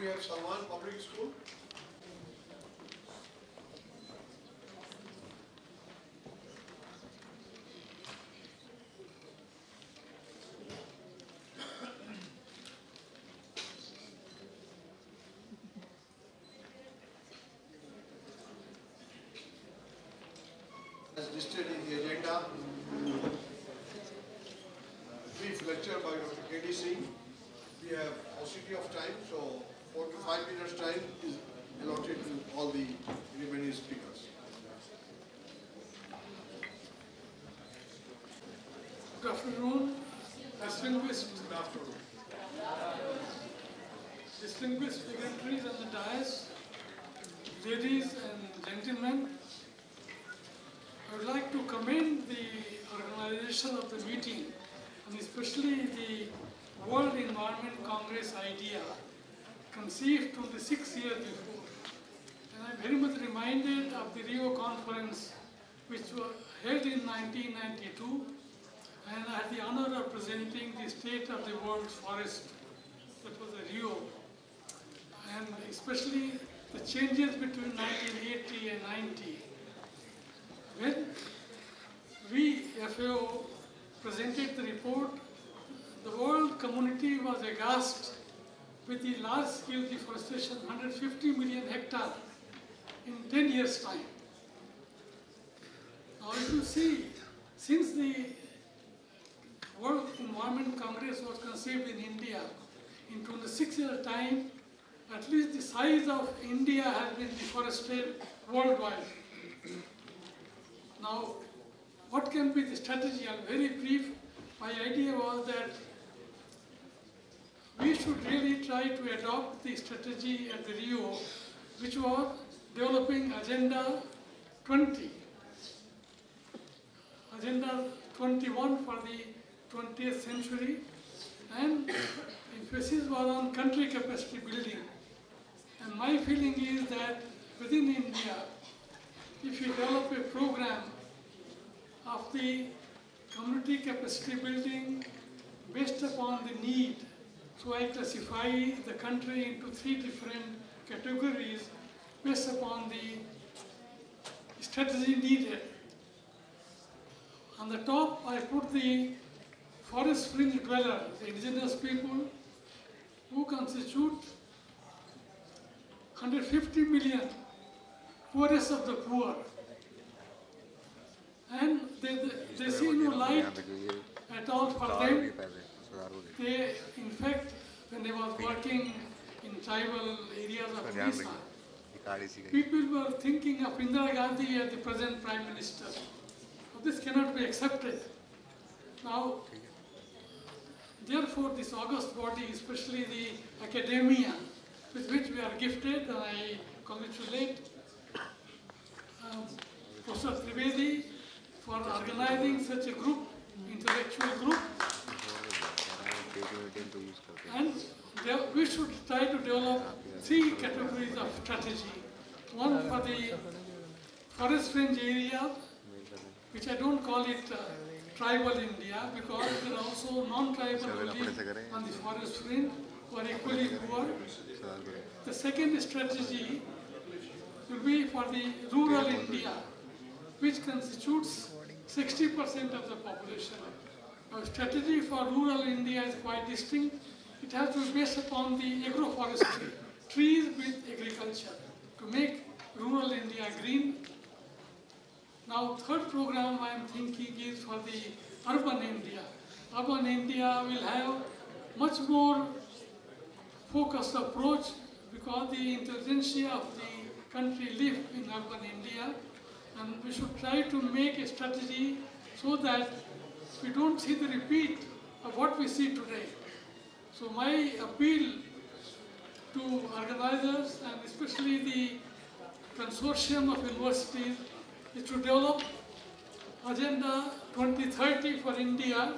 we have Salman Public School? As listed in the agenda, brief lecture by Dr. K.D. Singh. We have paucity of time, so four to five minutes time is allotted to all the remaining speakers. Good afternoon, distinguished good afternoon. Distinguished dignitaries on the dais, ladies and gentlemen, I would like to commend the organization of the meeting and especially the World Environment Congress idea conceived 26 years before. And I'm very much reminded of the Rio conference which was held in 1992 and I had the honor of presenting the state of the world's forest. That was a Rio. And especially the changes between 1980 and 90. When we, FAO, presented the report, the world community was aghast with the large-scale deforestation, 150 million hectares in 10 years' time. Now if you see, since the World Environment Congress was conceived in India, in 26 years' time, at least the size of India has been deforested worldwide. Now, what can be the strategy? I'm very brief. My idea was that we should really try to adopt the strategy at the Rio, which was developing Agenda 20. Agenda 21 for the 20th century and emphasis was on country capacity building. And my feeling is that within India, if you develop a program of the community capacity building based upon the need, so I classify the country into three different categories based upon the strategy needed. On the top, I put the forest fringe dwellers, the indigenous people, who constitute 150 million poorest of the poor. And they, they, they see no light at all for them. They, in fact, when they was working in tribal areas of Odisha, people were thinking of Indira Gandhi as the present Prime Minister. So this cannot be accepted. Now, therefore, this august body, especially the academia with which we are gifted, and I congratulate um, Professor Trivedi for organizing such a group, intellectual group, and we should try to develop three categories of strategy. One for the forest fringe area, which I don't call it uh, tribal India because there are also non-tribal who on the forest fringe who are equally poor. The second strategy will be for the rural India, which constitutes 60% of the population. Our strategy for rural India is quite distinct. It has to be based upon the agroforestry, trees with agriculture, to make rural India green. Now, third program I am thinking is for the urban India. Urban India will have much more focused approach because the intelligentsia of the country live in urban India and we should try to make a strategy so that we don't see the repeat of what we see today. So my appeal to organizers and especially the consortium of universities is to develop Agenda 2030 for India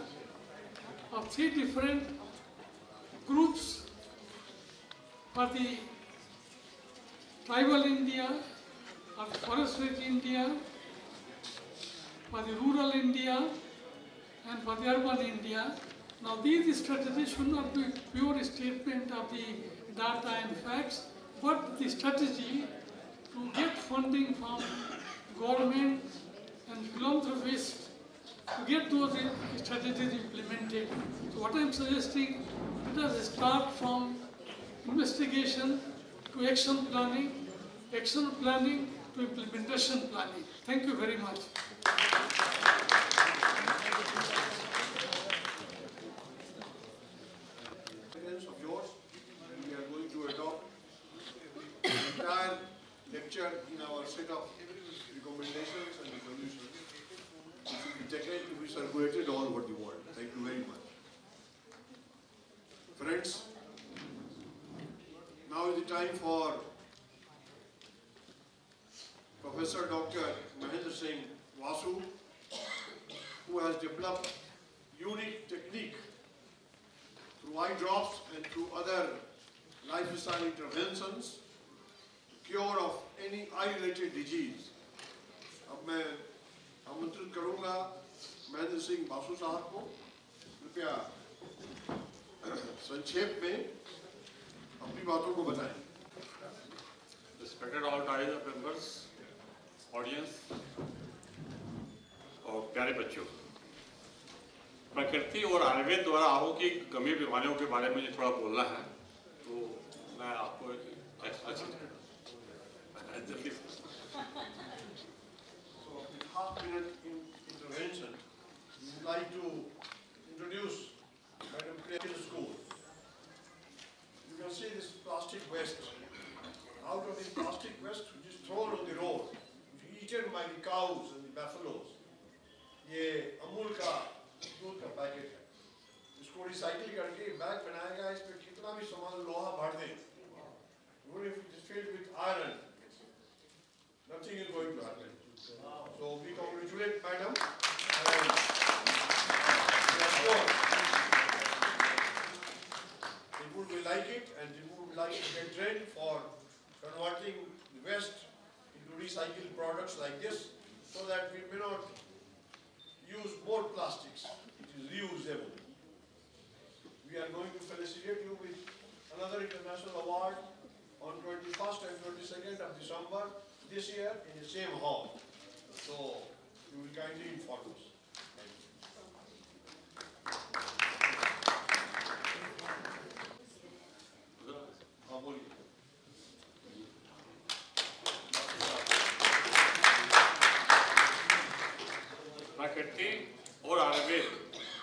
of three different groups for the tribal India, for the forest India, for the rural India, and for the urban India. Now these strategies should not be pure statement of the data and facts, but the strategy to get funding from government and philanthropists to get those strategies implemented. So what I'm suggesting, let us start from investigation to action planning, action planning to implementation planning. Thank you very much. Any eye-related disease. अब मैं आमंत्रित करूँगा महेंद्र सिंह बासु साहब को कृपया संक्षेप में अपनी बातों को बताएँ Respected all title members, audience और प्यारे बच्चों प्रकृति और आयुर्वेद द्वारा आँखों की गंभीर बीमारियों के बारे में थोड़ा बोलना है तो मैं आपको एक एक्स्ट्रा चीज जल्दी से So, in half minute in intervention, we would like to introduce Madam Priya School. You can see this plastic waste. Out of this plastic waste which is thrown on the road, which is eaten by the cows and the buffaloes. ये अमूल का दूध का packet है इसको recycle करके bag बनाया गया इसमें कितना भी सामान लोहा भर दें even if it is going to happen so we congratulate madam people will like it and people will like to get trained for converting the waste into recycled products like this so that we may not use more plastics. It is reusable. We are going to felicitate you with another international award on 21st and 22nd of December this year in the same hall. So you will kindly inform us. Thank you. हाँ, बोलिए प्रकृति और आयुर्वेद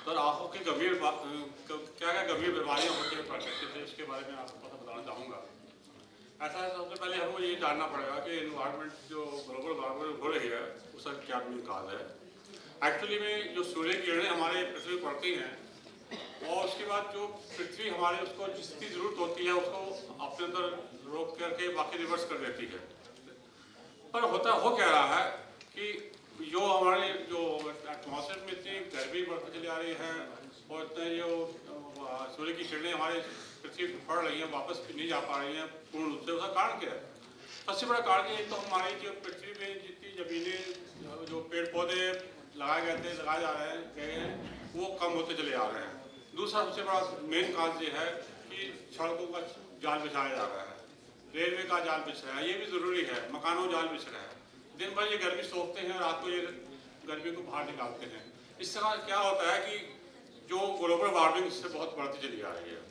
पर आंखों की गंभीर बा- अ, क- क्या क्या गंभीर बीमारियां होती हैं प्रकृति से इसके बारे में आपको पता बताना चाहूँगा ऐसा सबसे पहले हमको ये जानना पड़ेगा कि इन्वायरमेंट जो ग्लोबल वार्मिंग हो रही है, उसका क्या मेन काज है। एक्चुअली में जो सूर्य किरणें हमारे पृथ्वी पड़ती हैं, और उसके बाद जो पृथ्वी हमारे, उसको जिसकी ज़रूरत होती है, उसको अपने अंदर रोक करके बाकी रिवर्स कर देती है। पर होता, हो क्या रहा है कि जो हमारे, जो एटमॉस्फेयर में इतनी गर्मी बढ़ती चली आ रही है, और इतने जो सूर्य की किरणें हमारे पृथ्वी पर पड़ रही हैं, वापस नहीं जा पा रही हैं, पूर्ण रूप से। उसका कारण क्या है? सबसे बड़ा कारण ये तो हमारी जो पृथ्वी में जितनी जमीनें, जो पेड़ पौधे लगाए गए थे, लगाए जा रहे हैं, गए हैं, वो कम होते चले आ रहे हैं। दूसरा सबसे बड़ा मेन कारण ये है कि सड़कों का जाल बिछाया जा रहा है, रेलवे का जाल बिछ रहा है, ये भी ज़रूरी है, मकानों जाल बिछ रहा है। दिन भर ये गर्मी सोखते हैं, रात को ये गर्मी को बाहर निकालते हैं। इस तरह क्या होता है कि जो ग्लोबल वार्मिंग इससे बहुत बढ़ती चली आ रही है।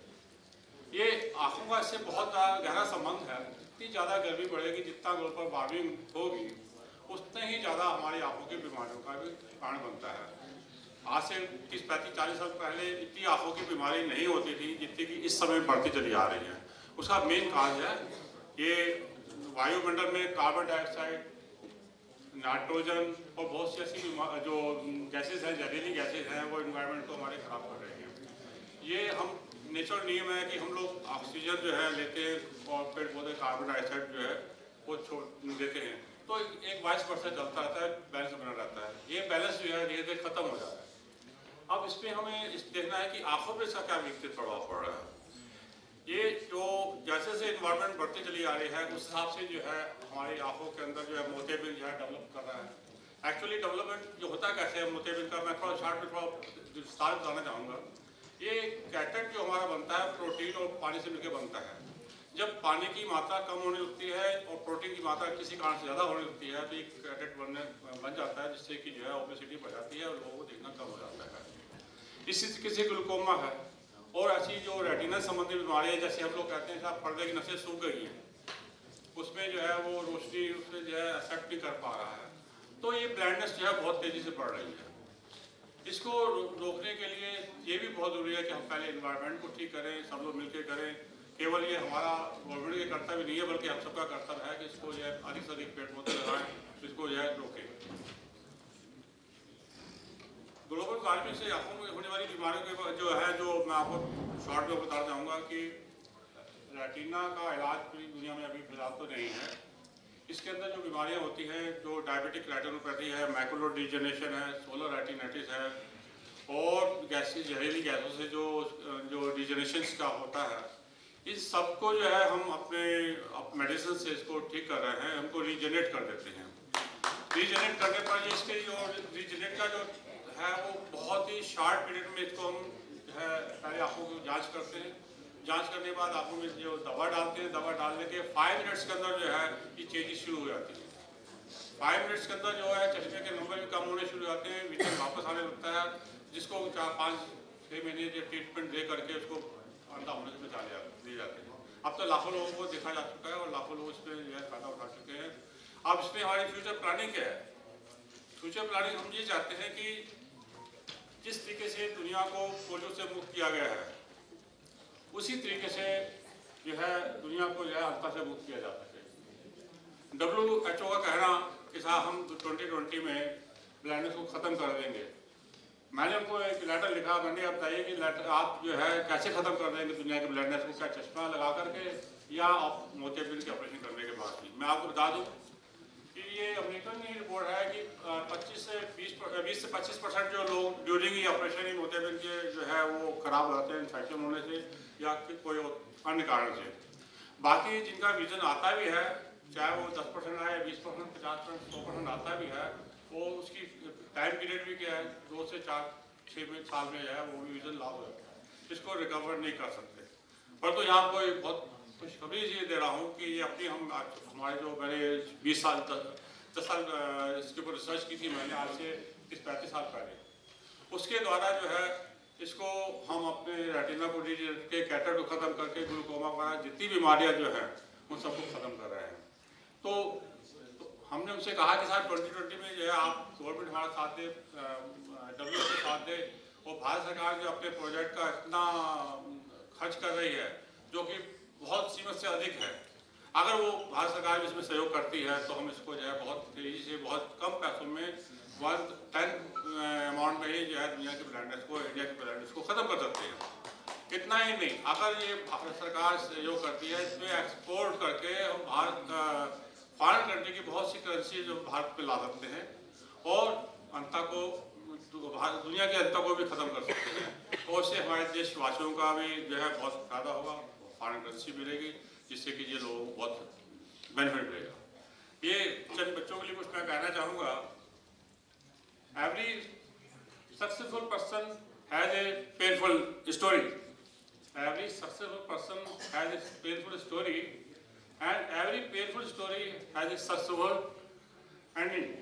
ये आँखों का इससे बहुत गहरा संबंध है। जितनी ज़्यादा गर्मी बढ़ेगी जितना ग्लोबल वार्मिंग होगी, उतने ही ज़्यादा हमारी आँखों की बीमारियों का भी कारण बनता है। आज से तीस, पैंतीस, चालीस साल पहले इतनी आँखों की बीमारी नहीं होती थी जितनी कि इस समय बढ़ती चली आ रही है। उसका मेन कारण है ये वायुमंडल में कार्बन डाइऑक्साइड नाइट्रोजन और बहुत सी ऐसी जो गैसेस हैं, जहरीली गैसेस हैं, वो इन्वायरमेंट को हमारे खराब कर रही हैं। ये हम नेचुरल नियम है कि हम लोग ऑक्सीजन जो है लेते हैं और पेड़ पौधे कार्बन डाइऑक्साइड जो है, वो छोड़ देते हैं। तो एक बाईस परसेंट चलता रहता है बैलेंस बना रहता है। ये बैलेंस जो है, धीरे धीरे खत्म हो जाता है। अब इसमें हमें इस देखना है कि आँखों पर इसका क्या विकसित प्रभाव पड़ रहा है। ये जो जैसे जैसे इन्वायरमेंट बढ़ती चली आ रही है, उस हिसाब से जो है हमारी आँखों के अंदर जो है मोतियाबिंद जो है डेवलप कर रहा है। एक्चुअली डेवलपमेंट जो होता है कैसे है का मैं थोड़ा शार्ट में थोड़ा विस्तार बताना चाहूँगा। ये कैटेट जो हमारा बनता है प्रोटीन और पानी से मिलकर बनता है। जब पानी की मात्रा कम होने लगती है और प्रोटीन की मात्रा किसी कारण से ज़्यादा होने लगती है तो एक कैटेट बनने, बन जाता है, जिससे कि जो है ओबेसिटी बढ़ जाती है और लोगों को देखना कम हो जाता है। इसी तरीके से ग्लूकोमा है। और ऐसी जो रेटिना संबंधी बीमारियाँ जैसे हम लोग कहते हैं साहब पर्दे की नसें सूख गई हैं, उसमें जो है वो रोशनी उसमें जो है अफेक्ट नहीं कर पा रहा है। तो ये ब्लाइंडनेस जो है बहुत तेज़ी से बढ़ रही है। इसको रोकने के लिए ये भी बहुत ज़रूरी है कि हम पहले इन्वायरमेंट को ठीक करें, सब लोग मिलकर करें। केवल ये हमारा गवर्नमेंट का कर्तव्य नहीं है, बल्कि हम सबका कर्तव्य है कि इसको जो है अधिक से अधिक पेड़ पौधे लगाएँ, इसको जो है रोकें। ग्लोबल वार्मिंग से आँखों होने वाली बीमारियों के जो है, जो मैं आपको शॉर्ट में बता चाहूँगा कि रेटिना का इलाज पूरी दुनिया में अभी फ़िलहाल तो नहीं है। इसके अंदर जो बीमारियाँ होती हैं, जो डायबिटिक रेटिनोपैथी है मैकुलर डिजनरेशन है सोलर रेटिनाइटिस है, और गैसी, जहरीली गैसों से जो जो डिजनरेशन का होता है, इस सबको जो है हम अपने मेडिसिन से इसको ठीक कर रहे हैं, हमको रीजनरेट कर देते हैं। रीजनरेट करने पर इसके जो रीजनरेट का जो है, वो बहुत ही शार्ट पीरियड में इसको हम, जो है पहले आँखों की जाँच करते हैं। जाँच करने के बाद आँखों में जो दवा डालते हैं, दवा डालने के फाइव मिनट्स के अंदर जो है, ये चेंजेस शुरू हो जाती है। फाइव मिनट्स के अंदर जो है, चश्मे के नंबर भी कम होने शुरू हो जाते हैं विजन वापस आने लगता है, जिसको चार, पाँच छः महीने जो ट्रीटमेंट दे करके उसको अंधा होने से बचा लिया दिए जाते हैं। अब तो लाखों लोगों को देखा जा चुका है और लाखों लोग इसमें जो है फ़ायदा उठा चुके हैं। अब इसमें हमारी फ्यूचर प्लानिंग क्या है? फ्यूचर प्लानिंग हम ये चाहते हैं कि से दुनिया को पोलियो से मुक्त किया गया है। उसी तरीके से जो है दुनिया को जो है से मुक्त किया जा सके। डब्ल्यू एच का कहना कि साहब हम 2020 में ब्लाइंडनेस को ख़त्म कर देंगे। मैंने उनको एक लेटर लिखा, मैंने आप बताइए कि लेटर आप जो है कैसे ख़त्म कर देंगे दुनिया के ब्लाइंडनेस को क्या चश्मा लगा करके या आप मोतियाबिंद के ऑपरेशन करने के बाद मैं आपको बता दूँ ये अमेरिकन की रिपोर्ट है कि अ, 25 से 20 बीस से 25 परसेंट जो लोग ड्यूरिंग ये ऑपरेशन ही मोतियाबिंद के जो है वो खराब हो जाते हैं इन्फेक्शन होने से या कोई अन्य कारण से। बाकी जिनका विजन आता भी है चाहे वो 10 परसेंट आए बीस परसेंट पचास परसेंट सौ परसेंट आता भी है वो उसकी टाइम पीरियड भी क्या है दो से चार छः में साल में जो है वो भी विजन लाभ हो जाता है इसको रिकवर नहीं कर सकते। पर तो यहाँ कोई बहुत खुशखबरी इसलिए दे रहा हूँ कि ये अपनी हम हमारे जो मैंने बीस साल तक दस साल इसके ऊपर रिसर्च की थी मैंने आज से तीस पैंतीस साल पहले। उसके द्वारा जो है इसको हम अपने रेटिना को के कैटर को ख़त्म करके ग्लूकोमा वगैरह जितनी बीमारियाँ जो हैं उन सबको ख़त्म कर रहे हैं। तो, तो हमने उनसे कहा कि साहब ट्वेंटी ट्वेंटी में जो है आप गवर्नमेंट हमारा साथ दे डब्ल्यू के साथ दे। और भारत सरकार जो अपने प्रोजेक्ट का इतना खर्च कर रही है जो कि बहुत सीमित से अधिक है। अगर वो भारत सरकार भी इसमें सहयोग करती है तो हम इसको जो है बहुत तेज़ी से, बहुत कम पैसों में वन टेन अमाउंट में ही जो है दुनिया के ब्रांड्स को, इंडिया के ब्रांड्स को ख़त्म कर सकते हैं। इतना ही नहीं, अगर ये भारत सरकार सहयोग करती है, इसमें एक्सपोर्ट करके हम भारत फॉरेन कंट्री की बहुत सी करेंसी जो भारत पे ला सकते हैं, और अंता को, भारत, दुनिया के अंता को भी ख़त्म कर सकते हैं। और इससे हमारे देशवासियों का भी जो है बहुत फ़ायदा होगा फॉरेन करेंसी मिलेगी। जिससे कि ये लोगों बहुत बेनिफिट मिलेगा ये चंद बच्चों के लिए कुछ मैं कहना चाहूँगा every successful person has a painful story. Every successful person has a painful story, and every painful story has a successful ending.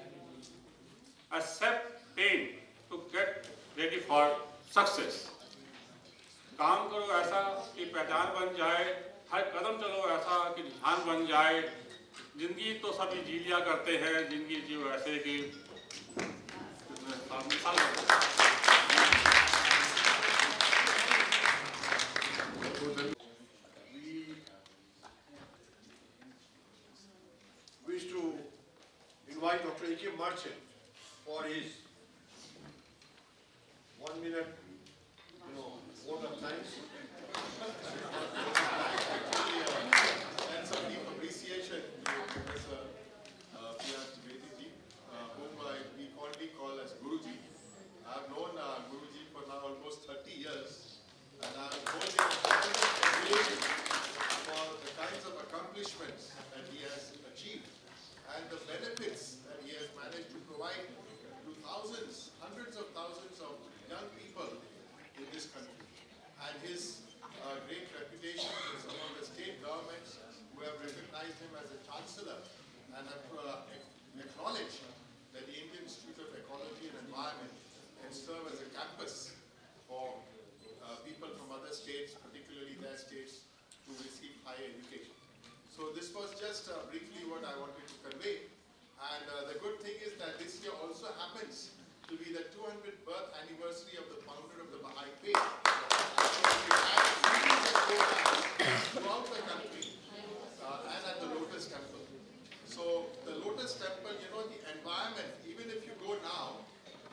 Accept pain to get ready for success. काम करो ऐसा कि पहचान बन जाए हर कदम चलो ऐसा कि ध्यान बन जाए ज़िंदगी तो सभी जी लिया करते हैं ज़िंदगी जियो ऐसे कि. Merchant for his one minute, campus for uh, people from other states, particularly their states, to receive higher education. So this was just uh, briefly what I wanted to convey. And uh, the good thing is that this year also happens to be the 200th birth anniversary of the founder of the Baha'i Faith. throughout the country uh, and at the Lotus Temple. So the Lotus Temple, you know, the environment, even if you go now,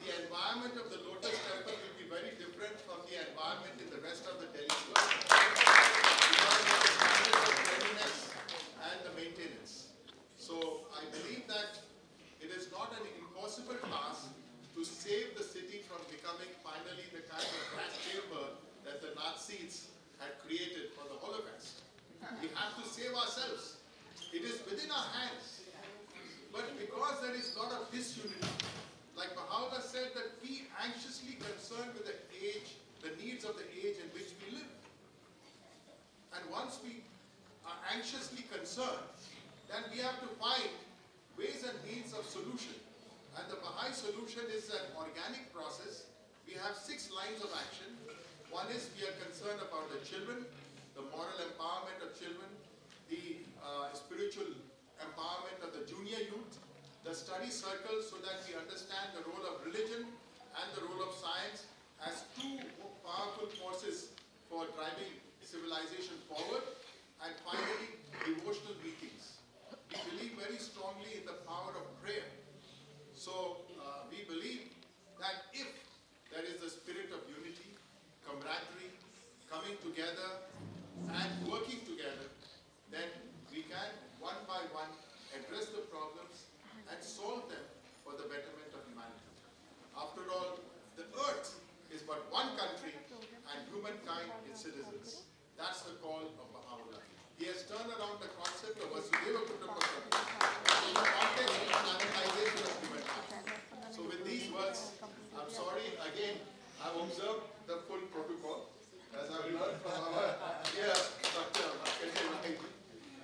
the environment of the Lotus Temple will be very different from the environment in the rest of the standards and the maintenance. So I believe that it is not an impossible task to save the city from becoming finally the kind of gas chamber that the Nazis had created for the Holocaust. We have to save ourselves. It is within our hands. But because there is a lot of disunity, like Baha'u'llah said that be anxiously concerned with the age, the needs of the age in which we live. And once we are anxiously concerned, then we have to find ways and means of solution. And the Baha'i solution is an organic process. We have six lines of action. One is we are concerned about the children, the moral empowerment of children, the uh, spiritual empowerment of the junior youth, the study circle so that we understand the role of religion and the role of science as two powerful forces for driving civilization forward, and finally, devotional meetings. We believe very strongly in the power of prayer. So uh, we believe that if there is a spirit of unity, camaraderie, coming together and working together, then we can one by one address the problems and solve them for the betterment of humanity. After all, the earth is but one country and humankind its citizens. That's the call of Baha'u'llah. He has turned around the concept of Vasudhaiva Kutumbakam in the context of sanitization of humankind. So with these words, I'm sorry, again, I've observed the full protocol as I've learned from our dear Dr. Markandey Rai.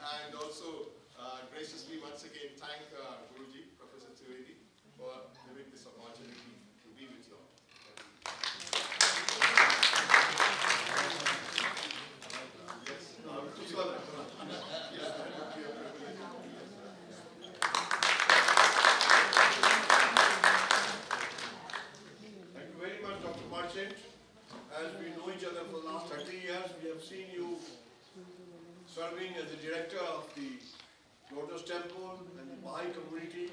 And also uh, graciously once again thank uh, Guruji, Professor Trivedi, for giving this opportunity to be with you all. Yes, uh, please go ahead. Yes, that would be a privilege. Thank you very much, Dr. Merchant. As we know each other for the last 30 years, we have seen you serving as the director of the Lotus Temple and the Baha'i community,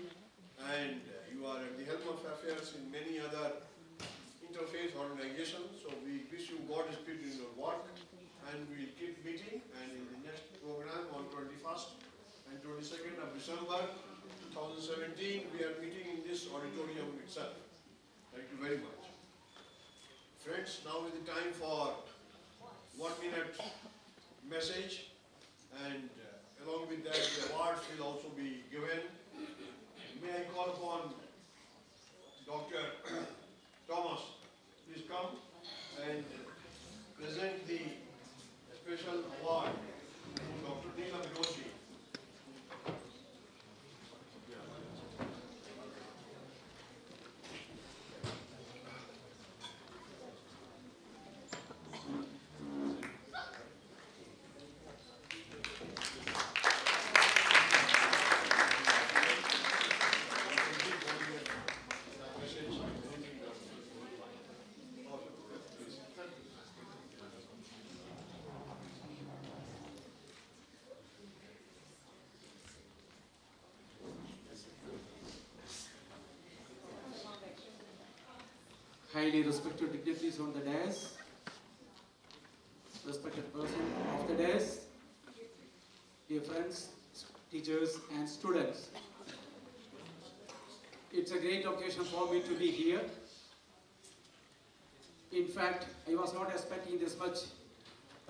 and you are at the helm of affairs in many other interfaith organizations. So we wish you Godspeed in your work, and we'll keep meeting. And in the next program on 21st and 22nd of December 2017, we are meeting in this auditorium itself. Thank you very much. Friends, now is the time for one minute message and uh, along with that the awards will also be given. May I call upon Dr. highly respected dignitaries on the dais, respected person of the dais, dear friends, teachers and students. It's a great occasion for me to be here. In fact, I was not expecting this much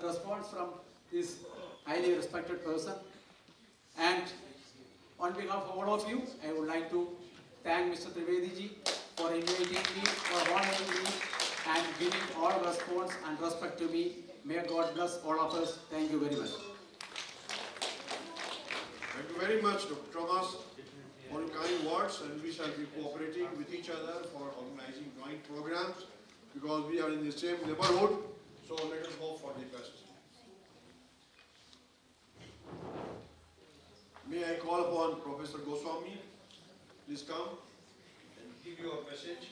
response from this highly respected person. And on behalf of all of you, I would like to thank Mr. Trivedi ji for inviting me, for honoring me, and giving all response and respect to me. May God bless all of us. Thank you very much. Thank you very much, Dr. Thomas, for your kind words, and we shall be cooperating with each other for organizing joint programs because we are in the same neighborhood. So let us hope for the best. May I call upon Professor Goswami please come give your message.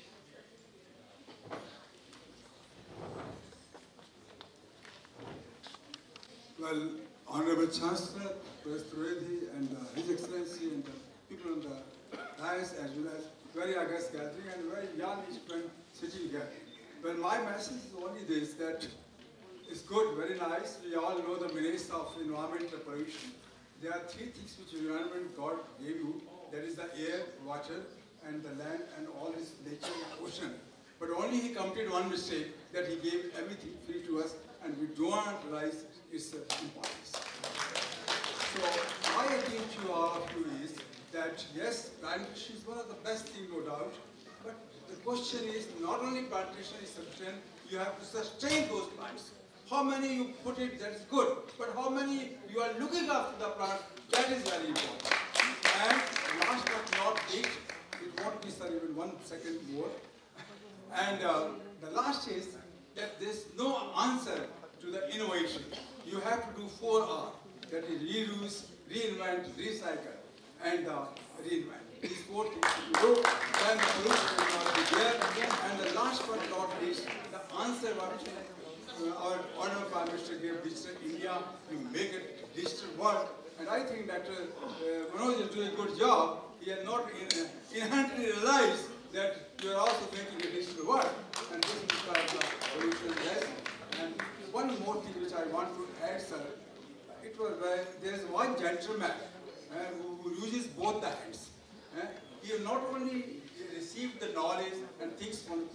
Well, Honorable Chancellor, Professor Trivedi, and uh, His Excellency, and the people on the dais, as well as very august gathering and very young student sitting here. Well, my message is only this, that it's good, very nice. We all know the merits of environmental pollution. There are three things which environment God gave you. That is the air, water, and the land, and all this nature and ocean. But only he committed one mistake, that he gave everything free to us, and we do not realize its importance. So my appeal to all of you is that yes, plantation is one of the best things, no doubt. But the question is not only plantation is sufficient, you have to sustain those plants. How many you put it, that is good. But how many you are looking after the plant, that is very important. And last but not least, won't be sir even one second more. And uh, the last is that there's no answer to the innovation. You have to do four R, that is reuse, reinvent, recycle, and uh, reinvent. These four things you do, then the pollution will not be there. And the last but not least, the answer what uh, our honorable Prime Minister gave Digital India, you make it digital world. And I think that uh, uh, Manoj is doing a good job. He are not in, uh, inherently realized that you are also making a digital world. And this is because the pollution is less. And one more thing which I want to add, sir. It was where there is one gentleman uh, who, who uses both the hands. Uh, he not only received the knowledge and things from